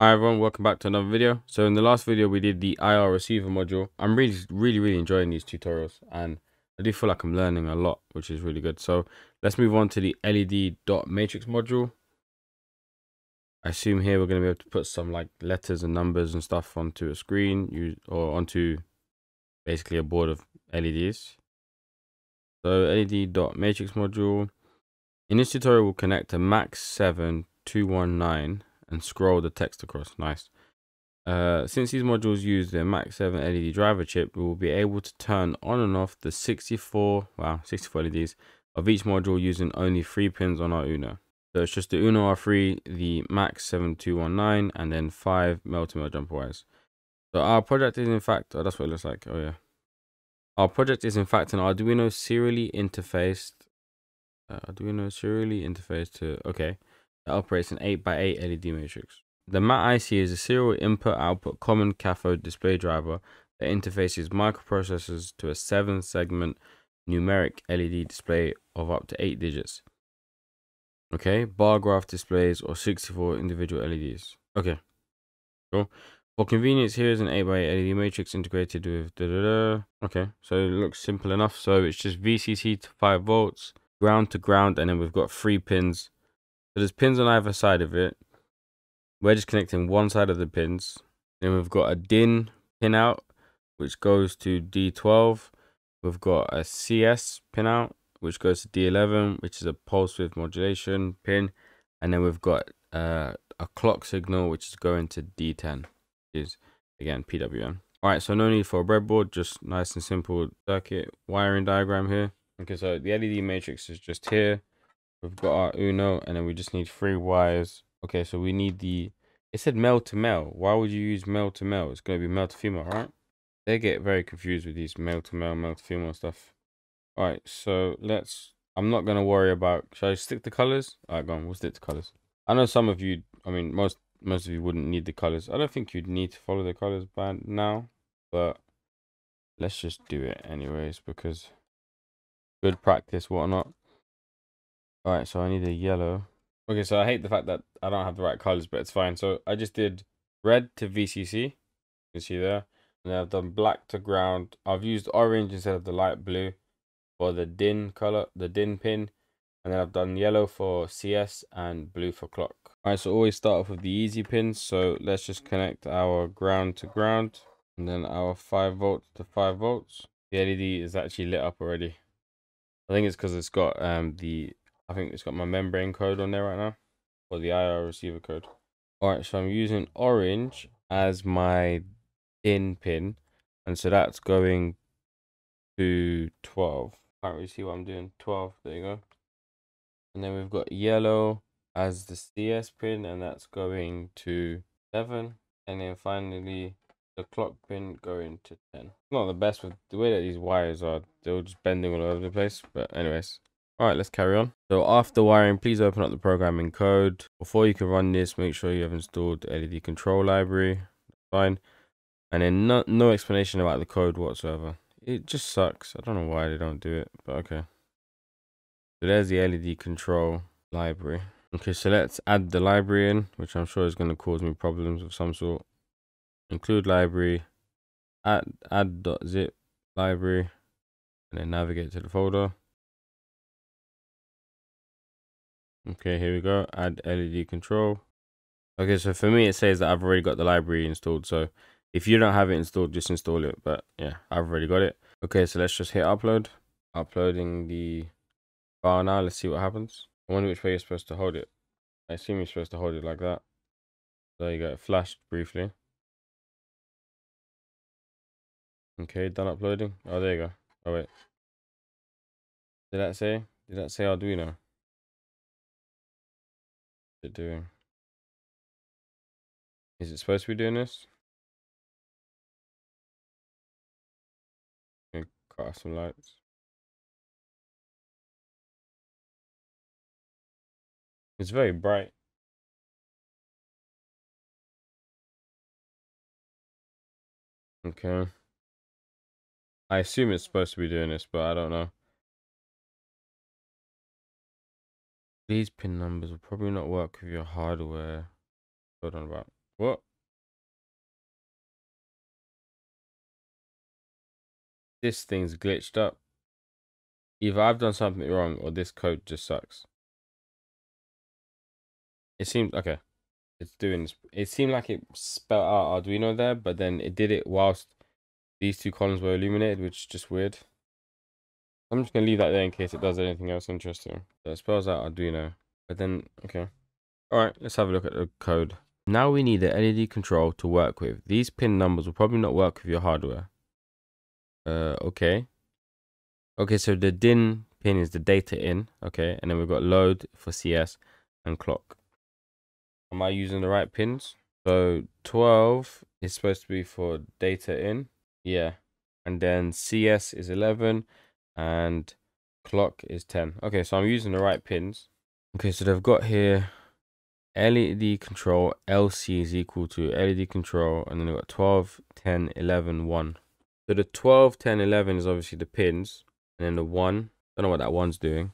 Hi everyone, welcome back to another video. So in the last video we did the IR receiver module. I'm really, really, really enjoying these tutorials and I do feel like I'm learning a lot, which is really good. So let's move on to the LED dot matrix module. I assume here we're going to be able to put some like letters and numbers and stuff onto a screen or onto basically a board of LEDs. So LED dot matrix module. In this tutorial we'll connect a MAX 7219 and scroll the text across. Nice. Uh, since these modules use the MAX 7 LED driver chip, we will be able to turn on and off the 64, wow, 64 LEDs of each module using only three pins on our Uno. So it's just the Uno R3, the MAX 7219, and then five male-to-male jumper wires. So our project is in fact, oh, that's what it looks like. Oh yeah. Our project is in fact an Arduino serially interfaced, uh, Arduino serially interfaced to, okay, that operates an 8x8 LED matrix. The MAX IC is a serial input-output common cathode display driver that interfaces microprocessors to a 7-segment numeric LED display of up to 8 digits. Okay, bar graph displays or 64 individual LEDs. Okay, cool. For convenience, here is an 8x8 LED matrix integrated with da da da. Okay, so it looks simple enough. So it's just VCC to 5 volts, ground to ground, and then we've got three pins so there's pins on either side of it. We're just connecting one side of the pins. Then we've got a DIN pin out, which goes to D12. We've got a CS pin out, which goes to D11, which is a pulse width modulation pin. And then we've got uh, a clock signal, which is going to D10, which is again PWM. All right, so no need for a breadboard, just nice and simple circuit wiring diagram here. Okay, so the LED matrix is just here. We've got our Uno, and then we just need three wires. Okay, so we need the... It said male to male. Why would you use male to male? It's going to be male to female, right? They get very confused with these male to male, male to female stuff. Alright, so let's... I'm not going to worry about... Should I stick to colors? Alright, go on. We'll stick to colors. I know some of you... I mean, most most of you wouldn't need the colors. I don't think you'd need to follow the colors by now. But let's just do it anyways because good practice, whatnot. Alright, so I need a yellow. Okay, so I hate the fact that I don't have the right colors, but it's fine. So I just did red to VCC. You can see there. And then I've done black to ground. I've used orange instead of the light blue for the DIN color, the DIN pin. And then I've done yellow for CS and blue for clock. Alright, so always start off with the easy pins. So let's just connect our ground to ground. And then our 5 volts to 5 volts. The LED is actually lit up already. I think it's because it's got um the I think it's got my membrane code on there right now, or the IR receiver code. All right, so I'm using orange as my in pin, and so that's going to 12. Can't really see what I'm doing. 12, there you go. And then we've got yellow as the CS pin, and that's going to 7. And then finally, the clock pin going to 10. Not the best with the way that these wires are, they're just bending all over the place. But anyways, all right, let's carry on. So after wiring, please open up the programming code. Before you can run this, make sure you have installed the LED control library. Fine. And then no, no explanation about the code whatsoever. It just sucks. I don't know why they don't do it, but okay. So there's the LED control library. Okay, so let's add the library in, which I'm sure is going to cause me problems of some sort. Include library, add add.zip library, and then navigate to the folder. Okay, here we go. Add LED control. Okay, so for me, it says that I've already got the library installed. So if you don't have it installed, just install it. But yeah, I've already got it. Okay, so let's just hit upload. Uploading the file now. Let's see what happens. I wonder which way you're supposed to hold it. I assume you're supposed to hold it like that. There you go. It flashed briefly. Okay, done uploading. Oh, there you go. Oh, wait. Did that say? Did that say Arduino? It doing? Is it supposed to be doing this? cut off some lights. It's very bright. Okay. I assume it's supposed to be doing this, but I don't know. These pin numbers will probably not work with your hardware. Hold on about. What? This thing's glitched up. Either I've done something wrong or this code just sucks. It seems okay. It's doing. It seemed like it spelled out Arduino there, but then it did it whilst these two columns were illuminated, which is just weird. I'm just gonna leave that there in case it does anything else interesting. So it spells out Arduino, but then okay. All right, let's have a look at the code. Now we need the LED control to work with. These pin numbers will probably not work with your hardware. Uh, okay. Okay, so the DIN pin is the data in, okay, and then we've got load for CS and clock. Am I using the right pins? So 12 is supposed to be for data in, yeah, and then CS is 11 and clock is 10. Okay, so I'm using the right pins. Okay, so they've got here LED control LC is equal to LED control, and then we've got 12, 10, 11, 1. So the 12, 10, 11 is obviously the pins, and then the 1, don't know what that one's doing.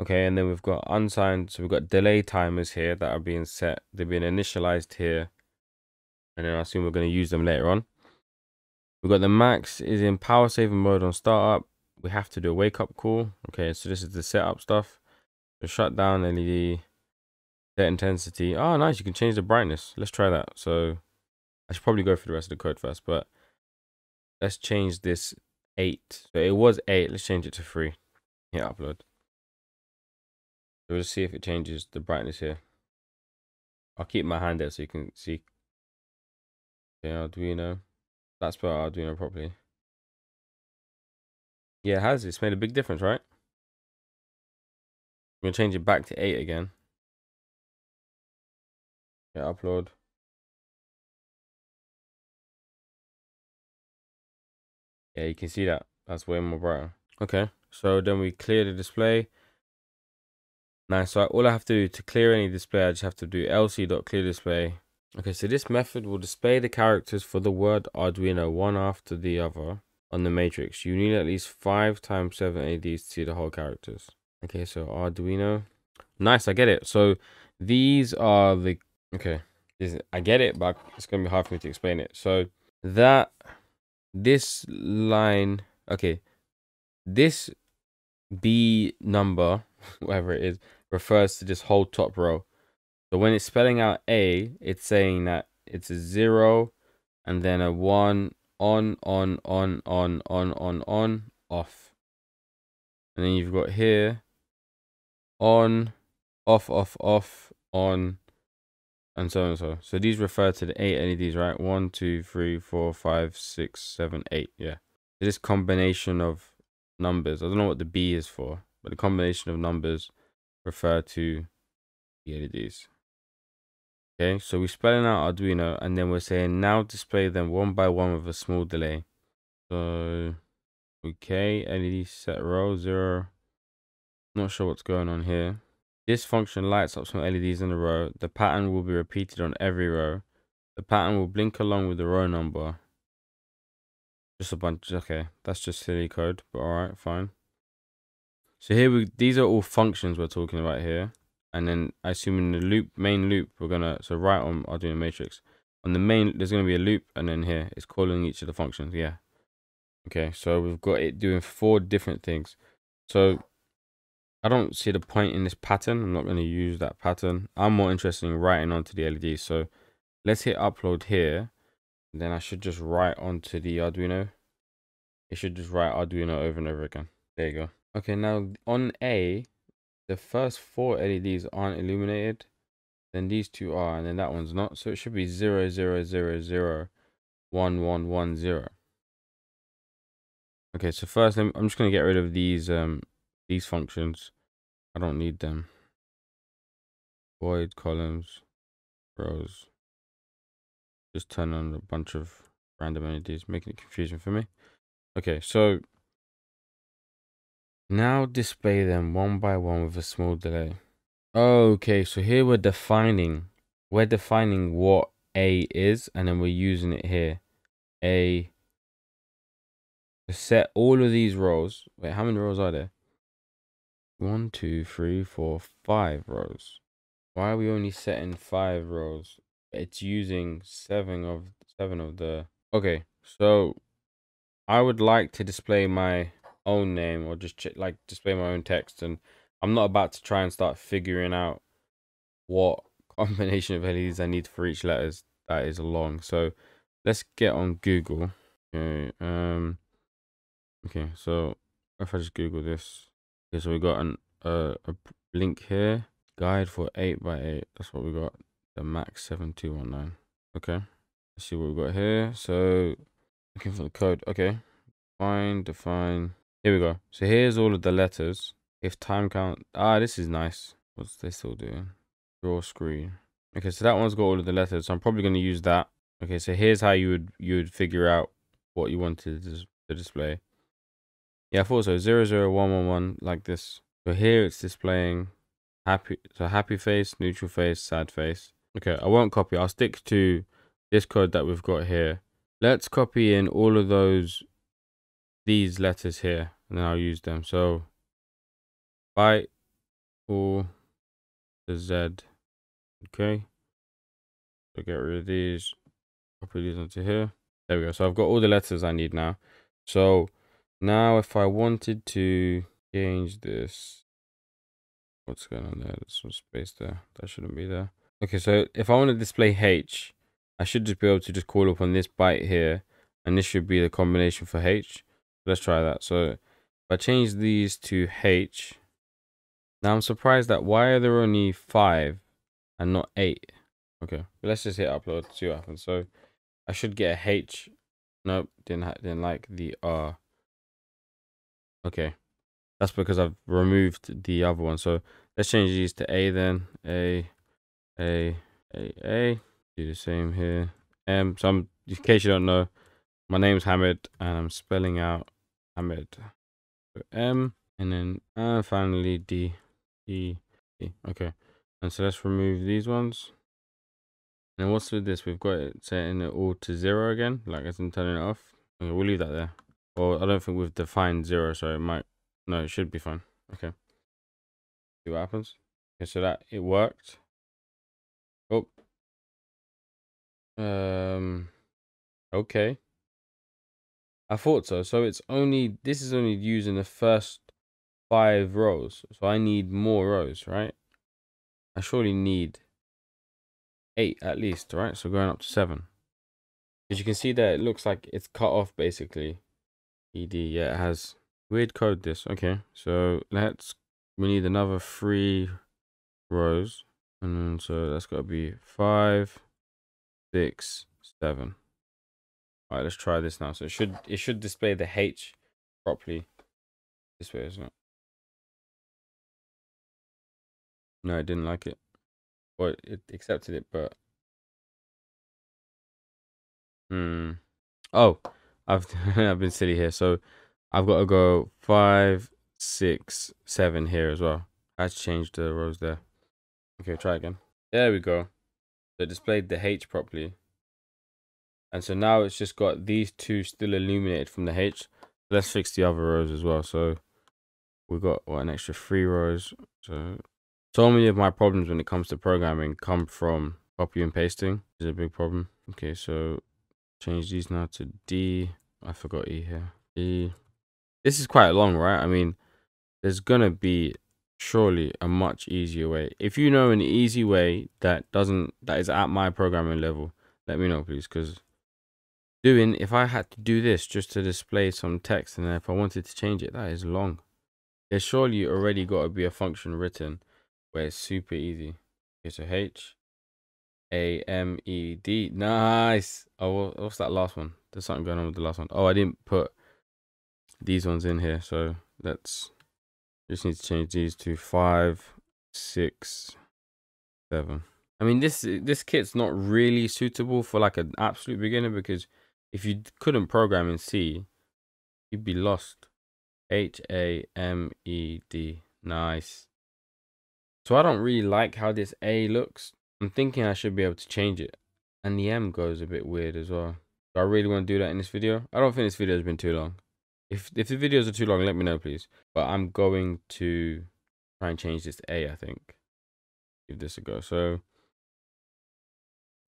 Okay, and then we've got unsigned, so we've got delay timers here that are being set. They've been initialized here, and then I assume we're going to use them later on. We've got the max is in power saving mode on startup. We have to do a wake up call. Okay, so this is the setup stuff. So shut down LED set intensity. Oh, nice. You can change the brightness. Let's try that. So I should probably go through the rest of the code first, but let's change this eight. So it was eight. Let's change it to three. Hit upload. So we'll see if it changes the brightness here. I'll keep my hand there so you can see. Okay, Arduino. That's spell Arduino properly. Yeah, it has. It's made a big difference, right? I'm going to change it back to 8 again. Yeah, upload. Yeah, you can see that. That's way more brighter. Okay, so then we clear the display. Nice. So all I have to do to clear any display, I just have to do lc.clear display. Okay, so this method will display the characters for the word Arduino one after the other on the matrix. You need at least five times seven LEDs to see the whole characters. Okay, so Arduino. Nice, I get it. So these are the okay. I get it, but it's gonna be hard for me to explain it. So that this line, okay, this B number, whatever it is, refers to this whole top row. So when it's spelling out A, it's saying that it's a zero and then a one on, on, on, on, on, on, on, off. And then you've got here on, off, off, off, on, and so on and so. So these refer to the eight LEDs, right? One, two, three, four, five, six, seven, eight. Yeah. This combination of numbers. I don't know what the B is for, but the combination of numbers refer to the LEDs. Okay, so we're spelling out Arduino and then we're saying now display them one by one with a small delay. So, okay, LED set row zero. Not sure what's going on here. This function lights up some LEDs in a row. The pattern will be repeated on every row. The pattern will blink along with the row number. Just a bunch. Okay, that's just silly code, but all right, fine. So here we these are all functions we're talking about here, and then I assume in the loop main loop we're gonna so right on Arduino matrix on the main there's gonna be a loop, and then here it's calling each of the functions. Yeah. Okay, so we've got it doing four different things. So I don't see the point in this pattern. I'm not going to use that pattern. I'm more interested in writing onto the LED. So let's hit upload here. Then I should just write onto the Arduino. It should just write Arduino over and over again. There you go. Okay, now on A, the first four LEDs aren't illuminated. Then these two are, and then that one's not. So it should be 0, 0, 0, 0, 1, 1, 1, 0. Okay, so first I'm just going to get rid of these um these functions. I don't need them. Void columns, rows. Just turn on a bunch of random entities, making it confusing for me. Okay, so now display them one by one with a small delay. Okay, so here we're defining, we're defining what A is, and then we're using it here. A to set all of these rows. Wait, how many rows are there? One, two, three, four, five rows. Why are we only setting five rows? it's using seven of seven of the okay so i would like to display my own name or just ch- like display my own text and i'm not about to try and start figuring out what combination of leds i need for each letters that is long. So let's get on google okay um okay so if i just google this okay so we got an uh, a link here guide for 8 by 8 that's what we got the max 7219 okay let's see what we got here. So looking for the code okay find define here we go. So here's all of the letters. If time count ah this is nice. What's this all doing draw screen. Okay so that one's got all of the letters so i'm probably going to use that. Okay so here's how you would you would figure out what you wanted to display. Yeah i thought so. Zero zero one one one like this. So here it's displaying happy so happy face neutral face sad face. Okay i won't copy. I'll stick to this code that we've got here. Let's copy in all of those these letters here and then i'll use them. So byte all the z. Okay. So get rid of these. Copy these onto here. There we go. So i've got all the letters i need now. So now if i wanted to change this what's going on there? There's some space there. That shouldn't be there. Okay so if i want to display h i should just be able to just call up on this byte here and this should be the combination for h let's try that so if i change these to h now i'm surprised that why are there only five and not eight okay let's just hit upload see what happens so i should get a h nope didn't didn't like the r okay that's because I've removed the other one. So let's change these to A then. A, A, A, A. Do the same here. M. So I'm, in case you don't know, my name's Hamed and I'm spelling out Hamed. So M and then and finally D, E, E. Okay. And so let's remove these ones. And what's with this? We've got it setting it all to zero again, like as in turning it off. Okay, we'll leave that there. Well, I don't think we've defined zero, so it might no, it should be fine. Okay. See what happens. Okay, so that it worked. Oh. Um. Okay. I thought so. So it's only this is only using the first five rows. So I need more rows, right? I surely need eight at least, right? So going up to seven. As you can see there, it looks like it's cut off basically. ED, yeah, it has Weird code this. Okay, so let's, we need another three rows. And so that's got to be five, six, seven. All right, let's try this now. So it should, it should display the H properly this way, isn't it? No, it didn't like it. Well, it accepted it, but... Hmm. Oh, I've I've been silly here. So I've got to go five, six, seven here as well. I to the rows there. Okay, try again. There we go. So it displayed the H properly. And so now it's just got these two still illuminated from the H. Let's fix the other rows as well. So we've got what, an extra three rows. So so many of my problems when it comes to programming come from copy and pasting. Is a big problem. Okay, so change these now to D. I forgot E here. E. This is quite long, right? I mean, there's gonna be surely a much easier way. If you know an easy way that doesn't that is at my programming level, let me know please because doing if I had to do this just to display some text and if I wanted to change it, that is long. There's surely already got to be a function written where it's super easy. Okay, so H A M E D. Nice. Oh, what's that last one? There's something going on with the last one. Oh, I didn't put these ones in here. So let's just need to change these to five, six, seven. I mean, this this kit's not really suitable for like an absolute beginner because if you couldn't program in C, you'd be lost. H A M E D. Nice. So I don't really like how this A looks. I'm thinking I should be able to change it. And the M goes a bit weird as well. Do I really want to do that in this video? I don't think this video has been too long. If if the videos are too long, let me know, please. But I'm going to try and change this A, I think. Give this a go. So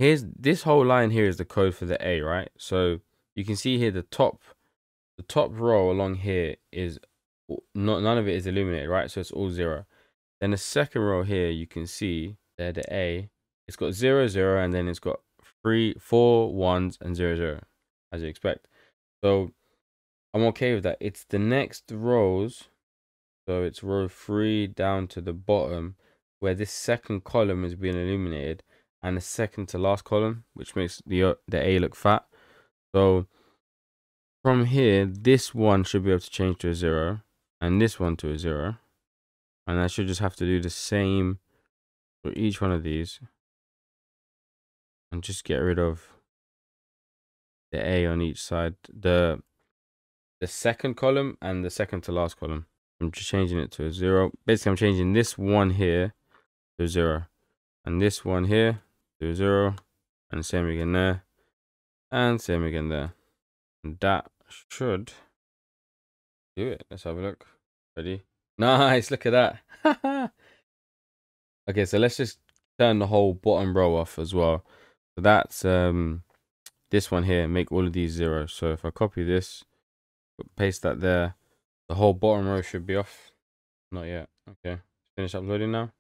here's this whole line here is the code for the A, right? So you can see here the top the top row along here is not none of it is illuminated, right? So it's all zero. Then the second row here, you can see there the A, it's got zero zero, and then it's got three, four ones and zero zero, as you expect. So I'm okay with that. It's the next rows, so it's row three down to the bottom, where this second column is being illuminated, and the second to last column, which makes the uh, the A look fat. So from here, this one should be able to change to a zero, and this one to a zero. And I should just have to do the same for each one of these. And just get rid of the A on each side. The the second column and the second to last column. I'm just changing it to a zero. Basically, I'm changing this one here to zero. And this one here to zero. And same again there. And same again there. And that should do it. Let's have a look. Ready? Nice. Look at that. okay, so let's just turn the whole bottom row off as well. So that's um this one here. Make all of these zero. So if I copy this, paste that there, the whole bottom row should be off. Not yet. Okay. Finish uploading now.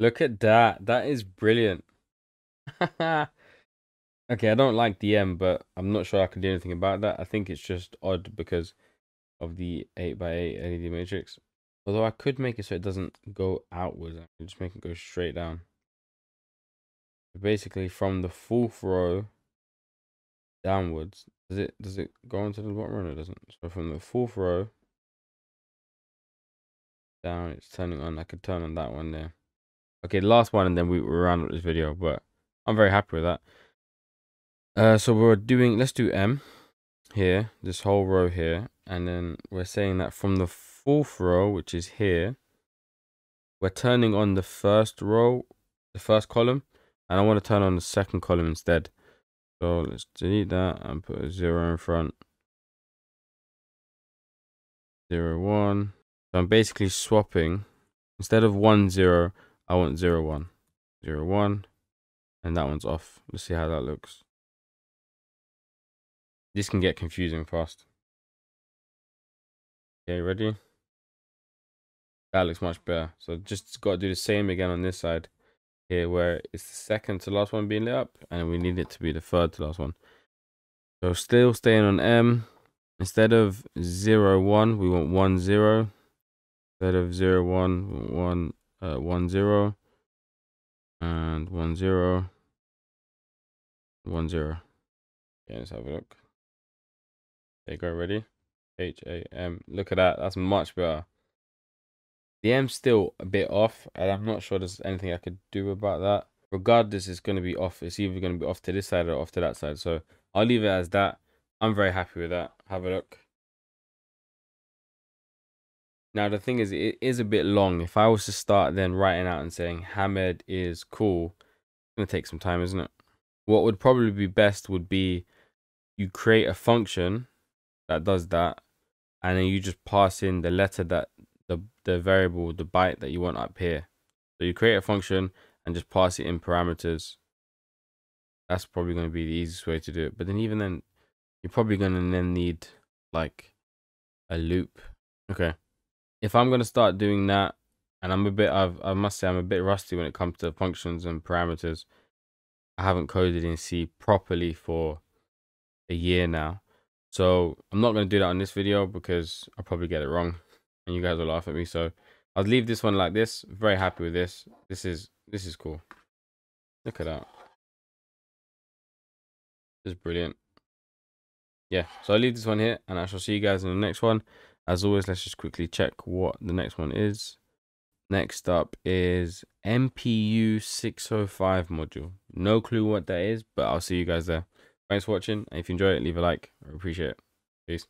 Look at that. That is brilliant. Okay, I don't like DM, but I'm not sure I can do anything about that. I think it's just odd because of the 8x8 LED matrix. Although I could make it so it doesn't go outwards. I can just make it go straight down. Basically, from the fourth row downwards, does it does it go onto the bottom row? It doesn't. So from the fourth row down, it's turning on. I could turn on that one there. Okay, last one, and then we, we round up this video. But I'm very happy with that. Uh, so we're doing, let's do M here, this whole row here. And then we're saying that from the fourth row, which is here, we're turning on the first row, the first column. And I want to turn on the second column instead. So let's delete that and put a zero in front. Zero, one. So I'm basically swapping. Instead of one, zero, I want zero, one. Zero, one. And that one's off. Let's see how that looks. This can get confusing fast. Okay, ready? That looks much better. So just got to do the same again on this side here where it's the second to last one being lit up and we need it to be the third to last one. So still staying on M. Instead of 0, 1, we want 1, 0. Instead of 0, 1, 1, uh, 1, 0. And 1, 0. 1, 0. Okay, let's have a look. There you go, ready? H A M. Look at that. That's much better. The M's still a bit off, and I'm not sure there's anything I could do about that. Regardless, it's going to be off. It's either going to be off to this side or off to that side. So I'll leave it as that. I'm very happy with that. Have a look. Now the thing is, it is a bit long. If I was to start then writing out and saying Hamed is cool, it's gonna take some time, isn't it? What would probably be best would be you create a function that does that, and then you just pass in the letter that the the variable, the byte that you want up here. So you create a function and just pass it in parameters. That's probably going to be the easiest way to do it. But then even then, you're probably going to then need like a loop. Okay. If I'm going to start doing that, and I'm a bit, I've, I must say I'm a bit rusty when it comes to functions and parameters. I haven't coded in C properly for a year now. So I'm not going to do that on this video because I'll probably get it wrong and you guys will laugh at me. So I'll leave this one like this. Very happy with this. This is this is cool. Look at that. This is brilliant. Yeah, so I'll leave this one here and I shall see you guys in the next one. As always, let's just quickly check what the next one is. Next up is MPU 605 module. No clue what that is, but I'll see you guys there. Thanks for watching. And if you enjoy it, leave a like. I appreciate it. Peace.